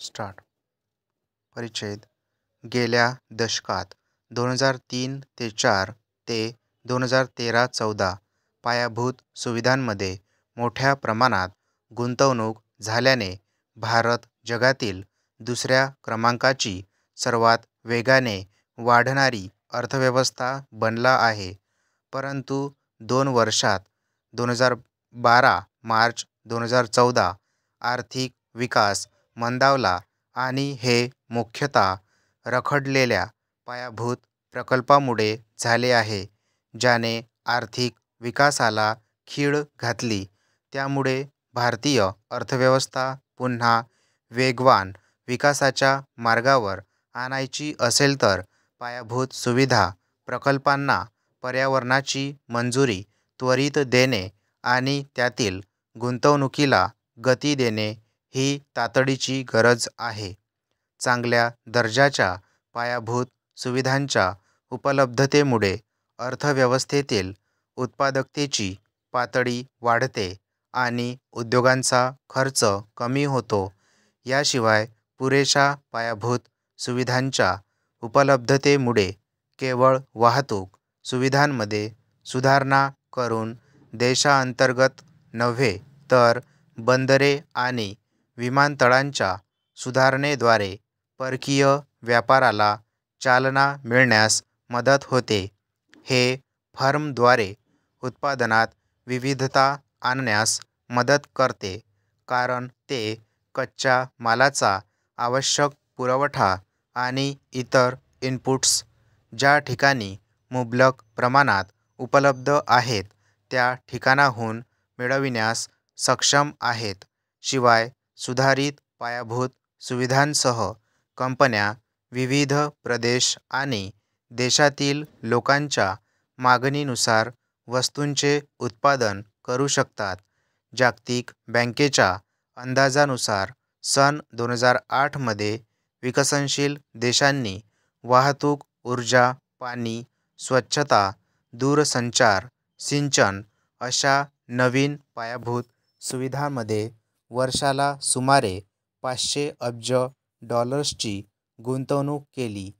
Start परिच्छेद गेल्या दशकात दोन हजार तीन ते चार ते दोन हजार तेरा चौदा पायाभूत सुविधांमध्ये मोठ्या प्रमाणात गुंतवणूक झाल्याने भारत जगातील दुसऱ्या क्रमांकाची सर्वात वेगाने वाढणारी अर्थव्यवस्था बनला आहे. परंतु दोन वर्षात दोन हजार बारा मार्च दोन हजार चौदा आर्थिक विकास मंदावला आणि हे मुख्यतः रखडलेल्या पायाभूत प्रकल्पामुळे झाले आहे, ज्याने आर्थिक विकासाला खीळ घातली. त्यामुळे भारतीय अर्थव्यवस्था पुन्हा वेगवान विकासाच्या मार्गावर आणायची असेल तर पायाभूत सुविधा प्रकल्पांना पर्यावरणाची मंजुरी त्वरित देणे आणि त्यातील गुंतवणुकीला गती देणे ही तातडीची गरज आहे. चांगल्या दर्जाच्या पायाभूत सुविधांच्या उपलब्धतेमुळे अर्थव्यवस्थेतील उत्पादकतेची पातळी वाढते आणि उद्योगांचा खर्च कमी होतो. याशिवाय पुरेशा पायाभूत सुविधांच्या उपलब्धतेमुळे केवळ वाहतूक सुविधांमध्ये सुधारणा करून देशांतर्गत नव्हे तर बंदरे आणि विमानतळांच्या सुधारणेद्वारे परकीय व्यापाराला चालना मिळण्यास मदत होते. हे फर्मद्वारे उत्पादनात विविधता आणण्यास मदत करते, कारण ते कच्च्या मालाचा आवश्यक पुरवठा आणि इतर इनपुट्स ज्या ठिकाणी मुबलक प्रमाणात उपलब्ध आहेत त्या ठिकाणाहून मिळविण्यास सक्षम आहेत. शिवाय, सुधारित पायाभूत सुविधांसह कंपन्या विविध प्रदेश आणि देशातील लोकांच्या मागणीनुसार वस्तूंचे उत्पादन करू शकतात. जागतिक बँकेच्या अंदाजानुसार सन दोन हजार आठमध्ये विकसनशील देशांनी वाहतूक, ऊर्जा, पाणी, स्वच्छता, दूरसंचार, सिंचन अशा नवीन पायाभूत सुविधांमध्ये वर्षाला सुमारे पाचशे अब्ज डॉलर्सची गुंतवणूक केली.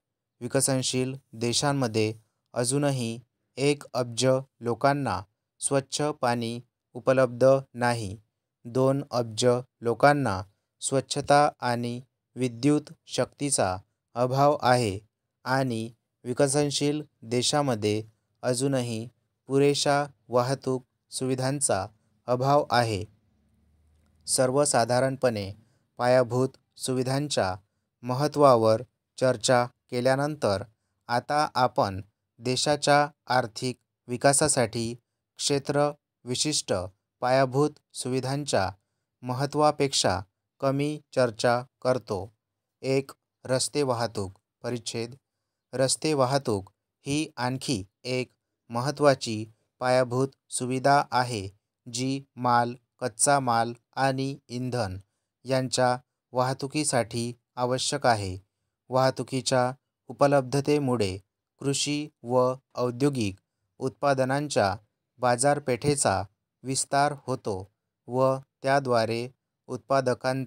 विकसनशील देशांमध्ये अजूनही एक अब्ज लोकांना स्वच्छ पाणी उपलब्ध नाही, दोन अब्ज लोकांना स्वच्छता आणि विद्युत शक्तीचा अभाव आहे आणि विकसनशील देशामध्ये अजूनही पुरेशा वाहतूक सुविधांचा अभाव आहे. सर्वसाधारणपणे, पायाभूत सुविधांच्या महत्त्वावर चर्चा केल्यानंतर, आता आपण देशाच्या आर्थिक विकासासाठी क्षेत्र-विशिष्ट पायाभूत सुविधांच्या महत्त्वापेक्षा कमी चर्चा करतो. एक रस्ते वाहतूक परिच्छेद रस्ते वाहतूक ही आणखी एक महत्त्वाची पायाभूत सुविधा आहे जी माल, कच्चा माल आणि इंधन यांच्या वाहतुकीसाठी आवश्यक आहे. वाहतुकीच्या उपलब्धतेमुळे कृषी व औद्योगिक उत्पादनांच्या बाजारपेठेचा विस्तार होतो व त्याद्वारे उत्पादकां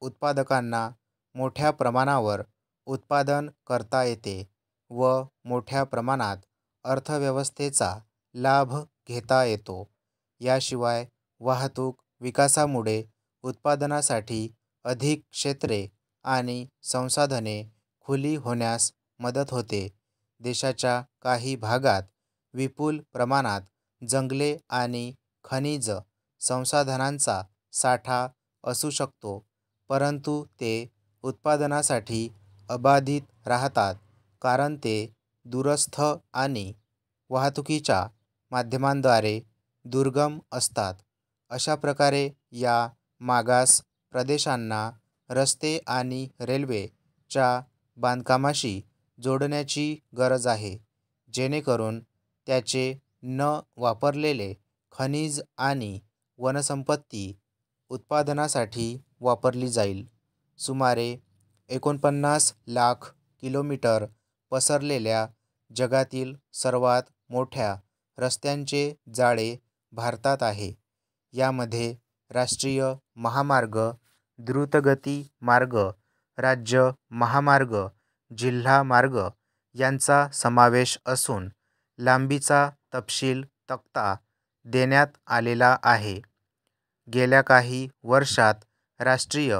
उत्पादकांना मोठ्या प्रमाणावर उत्पादन करता येते व मोठ्या प्रमाणात अर्थव्यवस्थेचा लाभ घेता येतो. याशिवाय, वाहतूक विकासामुळे उत्पादनासाठी अधिक क्षेत्रे आणि संसाधने खुली होण्यास मदत होते. देशाच्या काही भागात विपुल प्रमाणात जंगले आणि खनिज संसाधनांचा साठा असू शकतो, परंतु ते उत्पादनासाठी अबाधित राहतात कारण ते दूरस्थ आणि वाहतुकीच्या माध्यमांद्वारे दुर्गम असतात. अशा प्रकारे, या मागास प्रदेशांना रस्ते आणि रेल्वे च्या बांधकामाशी जोडण्याची गरज आहे, जेणेकरून त्याचे न वापरलेले खनिज आणि वनसंपत्ती उत्पादनासाठी वापरली जाईल. सुमारे एकोणपन्नास लाख किलोमीटर पसरलेल्या जगातील सर्वात मोठ्या रस्त्यांचे जाळे भारतात आहे. यामध्ये राष्ट्रीय महामार्ग, द्रुतगती मार्ग राज्य महामार्ग जिल्हा मार्ग यांचा समावेश असून लांबीचा तपशील तक्ता देण्यात आलेला आहे. गेल्या काही वर्षात राष्ट्रीय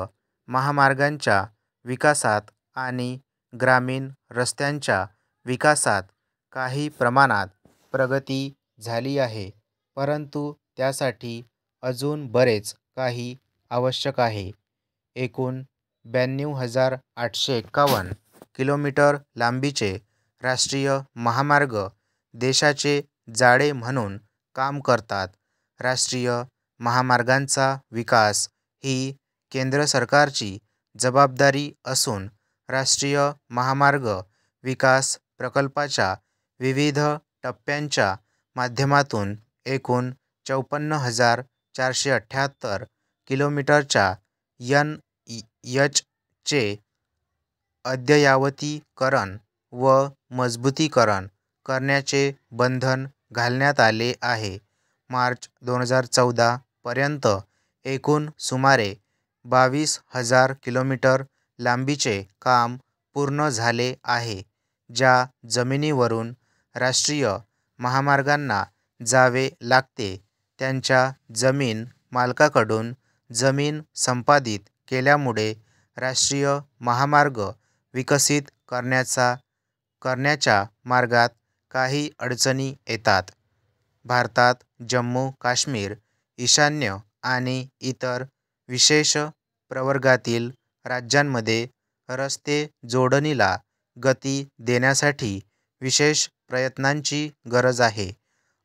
महामार्गांच्या विकासात आणि ग्रामीण रस्त्यांच्या विकासात काही प्रमाणात प्रगती झाली आहे परंतु त्यासाठी अजून बरेच काही आवश्यक आहे. एकूण ब्याण्णव हजार आठशे एक्कावन्न किलोमीटर लांबीचे राष्ट्रीय महामार्ग देशाचे जाळे म्हणून काम करतात. राष्ट्रीय महामार्गांचा विकास ही केंद्र सरकारची जबाबदारी असून राष्ट्रीय महामार्ग विकास प्रकल्पाच्या विविध टप्प्यांच्या माध्यमातून एकूण चौपन्न हजार चारशे अठ्ठ्याहत्तर किलोमीटरच्या यन यचचे अद्ययावतीकरण व मजबूतीकरण करण्याचे बंधन घालण्यात आले आहे. मार्च दोन हजार चौदापर्यंत एकूण सुमारे बावीस हजार किलोमीटर लांबीचे काम पूर्ण झाले आहे ज्या जमिनीवरून राष्ट्रीय महामार्गांना जावे लागते. त्यांच्या जमीन मालकाकडून जमीन संपादित केल्यामुळे राष्ट्रीय महामार्ग विकसित करण्याचा करण्याच्या मार्गात काही अडचणी येतात. भारतात जम्मू काश्मीर ईशान्य आणि इतर विशेष प्रवर्गातील राज्यांमध्ये रस्ते जोडणीला गती देण्यासाठी विशेष प्रयत्नांची गरज आहे.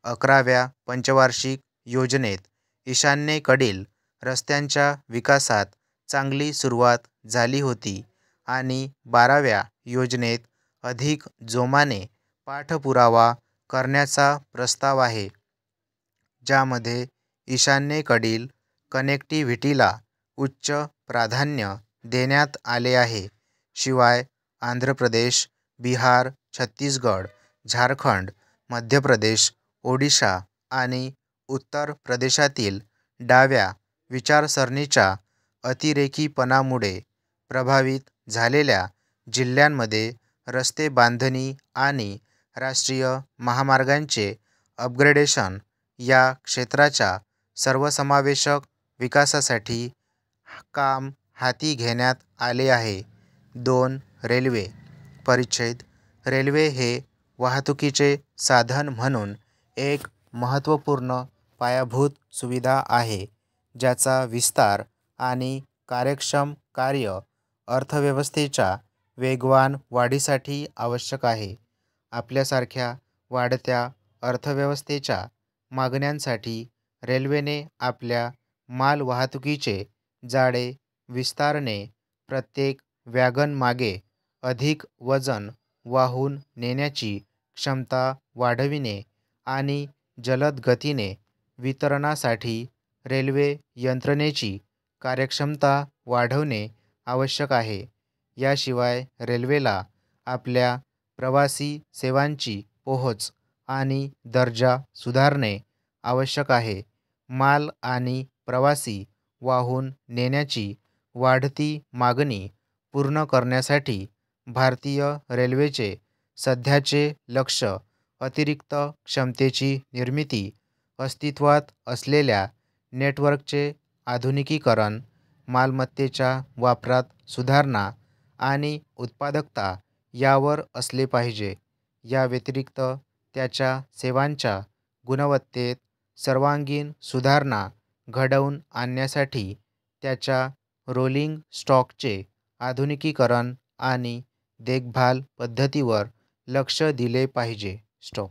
अकराव्या पंचवार्षिक योजनेत ईशान्येकडील रस्त्यांच्या विकासात चांगली सुरुवात झाली होती आणि बाराव्या योजनेत अधिक जोमाने पाठपुरावा करण्याचा प्रस्ताव आहे ज्यामध्ये ईशान्येकडील कनेक्टिव्हिटीला उच्च प्राधान्य देण्यात आले आहे. शिवाय आंध्र प्रदेश बिहार छत्तीसगड झारखंड मध्य प्रदेश ओडिशा आणि उत्तर प्रदेशातील डाव्या विचारसरणीच्या अतिरेकीपणामुळे प्रभावित झालेल्या जिल्ह्यांमध्ये रस्ते बांधणी आणि राष्ट्रीय महामार्गांचे अपग्रेडेशन या क्षेत्राच्या सर्वसमावेशक विकासासाठी काम हाती घेण्यात आले आहे. दोन रेल्वे परिच्छेद. रेल्वे हे वाहतुकीचे साधन म्हणून एक महत्त्वपूर्ण पायाभूत सुविधा आहे ज्याचा विस्तार आणि कार्यक्षम कार्य अर्थव्यवस्थेच्या वेगवान वाढीसाठी आवश्यक आहे. आपल्यासारख्या वाढत्या अर्थव्यवस्थेच्या मागण्यांसाठी रेल्वेने आपल्या मालवाहतुकीचे जाळे विस्तारणे प्रत्येक वॅगनमागे अधिक वजन वाहून नेण्याची क्षमता वाढविणे आणि जलद गतीने वितरणासाठी रेल्वे यंत्रणेची कार्यक्षमता वाढवणे आवश्यक आहे. याशिवाय रेल्वेला आपल्या प्रवासी सेवांची पोहोच आणि दर्जा सुधारणे आवश्यक आहे. माल आणि प्रवासी वाहून नेण्याची वाढती मागणी पूर्ण करण्यासाठी भारतीय रेल्वेचे सध्याचे लक्ष्य अतिरिक्त क्षमतेची निर्मिती अस्तित्वात असलेल्या नेटवर्कचे आधुनिकीकरण मालमत्तेच्या वापरात सुधारणा आणि उत्पादकता यावर असले पाहिजे. या व्यतिरिक्त त्याच्या सेवांच्या गुणवत्तेत सर्वांगीण सुधारणा घडवून आणण्यासाठी त्याच्या रोलिंग स्टॉकचे आधुनिकीकरण आणि देखभाल पद्धतीवर लक्ष दिले पाहिजे. स्टॉक